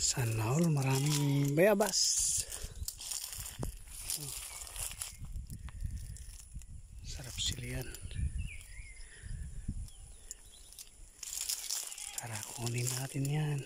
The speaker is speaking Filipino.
Sana all maraming bayabas. Sarap sila yan. Tara, kunin natin yan.